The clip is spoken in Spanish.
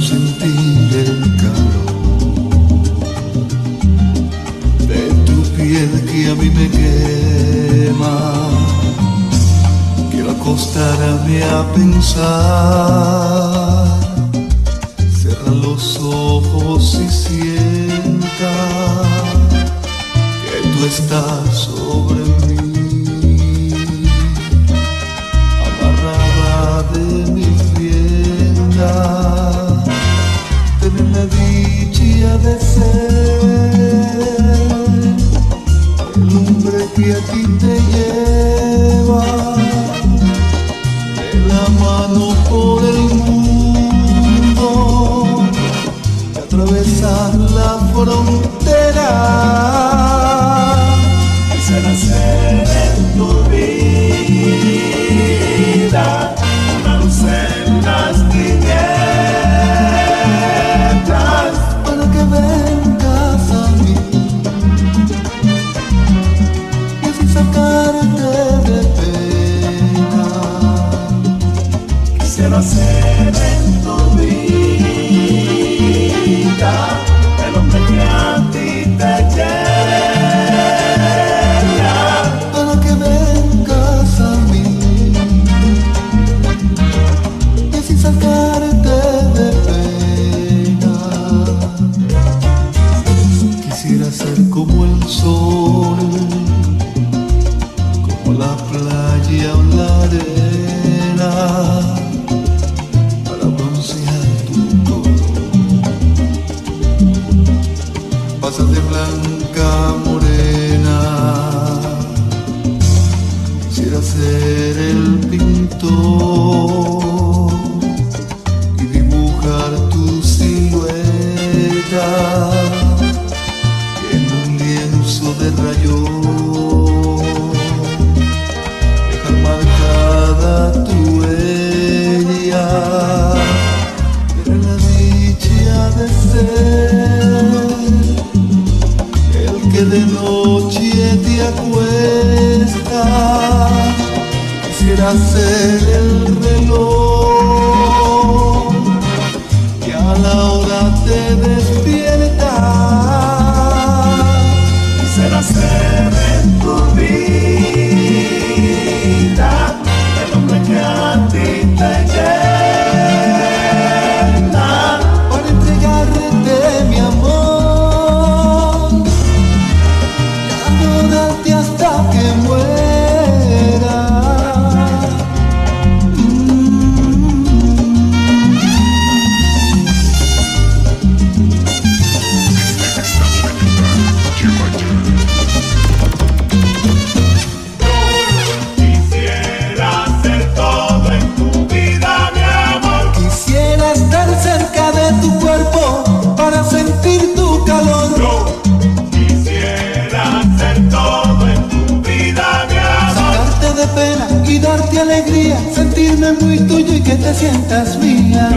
sentir el calor de tu piel que a mí me quema. Quiero acostarme a pensar, cierra los ojos y sienta que tú estás sobre deixar. allí a una arena para broncear tu todo. Pasa de blanca morena, quisiera ser el pintor y dibujar tu tus que de noche te acuestas, quisiera ser el reloj que a la hora te despierta. sentirme muy tuyo y que te sientas mía.